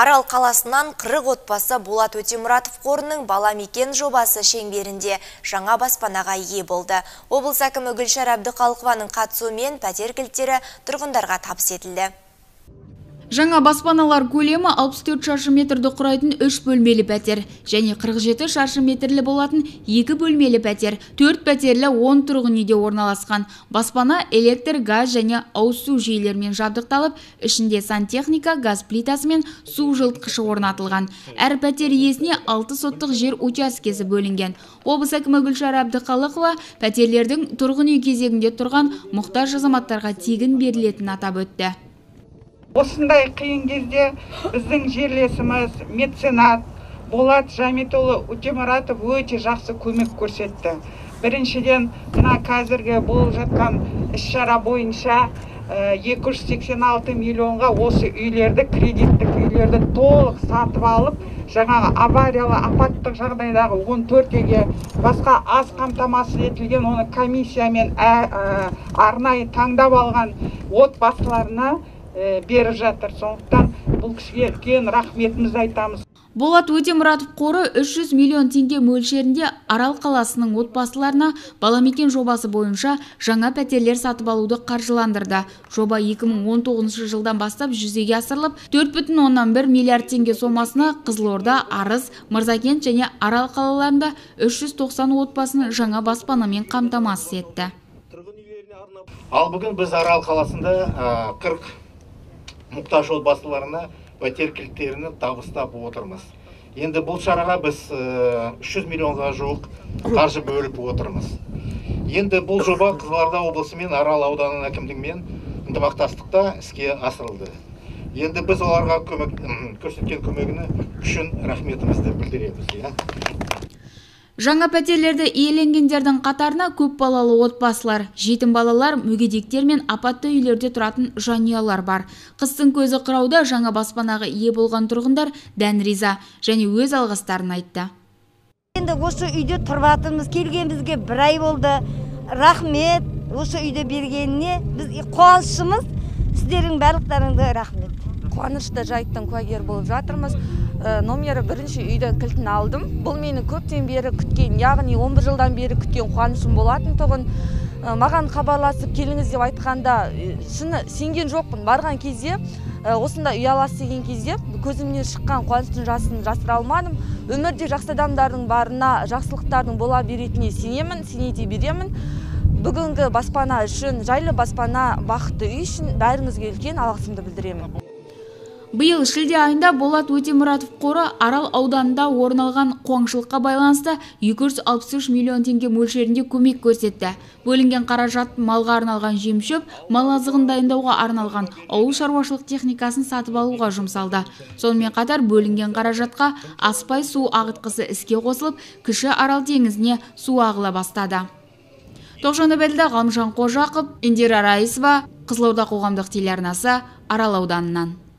Арал қаласынан 40 отбасы Болат Өтемұратов қорының бала мекен жобасы шеңберінде жаңа баспанаға ие болды. Облыс әкімі Гүлшар Әбдіқалықованың қатысуымен пәтер кілттері тұрғындарға табыс етілді. Жаңа баспаналар көлемі 64 шаршы метрді құрайтын 3 бөлмелі пәтер және 47 шаршы метрлі болатын 2 бөлмелі пәтер, 4 пәтерлі 10 тұрғын үйде орналасқан. Баспана электр, газ және ауыз су жүйелерімен жабдықталып, ішінде сантехника, газ плитасы мен су жылытқышы орнатылған. Әр пәтер иесіне 6 соттық жер учаскесі бөлінген. Облыс әкімі Әбдіқалықова пәтерлердің тұрғын үй кезегінде тұрған мұқтаж азаматтарға тегін берілетінін атап өтті осындай қиын кезде біздің жерлесіміз меценат болат жәмитұлы өтемұратов өте жақсы көмек көрсетті. Біріншіден мына қазіргі болып жатқан іс шара бойынша 286 миллионға осы үйлерді кредиттік үйлерді толық сатып алып жаңағы авариялы апаттық жағдайдағы 14 үйге басқа аз қамтамасыз етілген оны комиссиямен арнайы таңдап алған отбасыларына Э, беріп жатыр. Сондықтан бұл кісіге үлкен рахметімізді айтамыз. Болат өтемұратов қоры 300 миллион теңге мөлшерінде арал қаласының отбасыларына баламекен жобасы бойынша жаңа пәтерлер сатып алуды қаржыландырды. Жоба 2019 жылдан бастап жүзеге асырылып 4,1 миллиард теңге сомасына қызылорда арыс мырзакент және арал қалаларында 390 отбасын жаңа баспанамен қамтамасыз етті. Ал бүгін біз арал қаласында 40 мұқтаж отбасыларына пәтер кілттерін табыстап отырмыз. Енді бұл шараға біз 300 миллионға жуық қаржы бөліп отырмыз. Енді бұл жоба қызылорда облысы мен арал ауданының әкімдігімен ынтымақтастықта іске асырылды. Енді біз оларға көмек көрсеткен көмегіні үшін рахметімізді білдіреміз иә? Жаңа пәтерлерді иеленгендердің қатарына көп балалы отбасылар, жетім балалар, мүгедектер мен апатты үйлерде тұратын жанұялар бар. Қыстың көзі қырауда жаңа баспанаға ие болған тұрғындар дән риза және өз алғыстарын айтты. Енді осы үйде тұрватырмыз, келгенімізге бір ай болды. Рахмет, осы үйді бергеніне біз қуанышымыз. Сіздердің барлықтарыңызға рахмет. Қуанышты жайттың куәгері болып жатырмыз номері бірінші үйдің кілтін алдым. Бұл мені көптен бері күткен яғни 11 жылдан бері күткен қуанышым болатын тұғын. Э, маған хабарласып келіңіз деп айтқанда э, шыны сенген жоқпын. Барған кезде осында үй аласыз деген кезде көзімнен шыққан қуаныштың жасын жасыра алмадым. Өмірде жақсы адамдардың барына жақсылықтардың бола беретініне сенемін сенете беремін. Бүгінгі баспана үшін жайлы баспана бақытты үй үшін бәріңізге үлкен алғысымды білдіремін. Биыл шілде айында болат өтемұратов қоры арал ауданында орын алған қуаңшылыққа байланысты 263 миллион теңге мөлшерінде көмек көрсетті. Бөлінген қаражат малға арналған жем шөп мал азығын дайындауға арналған ауыл шаруашылық техникасын сатып алуға жұмсалды. Сонымен қатар бөлінген қаражатқа аспай су ағытқысы іске қосылып кіші арал теңізіне су ағыла бастады. Тоғжан әбілда ғалымжан қожақов индира раисова қызылорда қоғамдық телеарнасы арал ауданынан.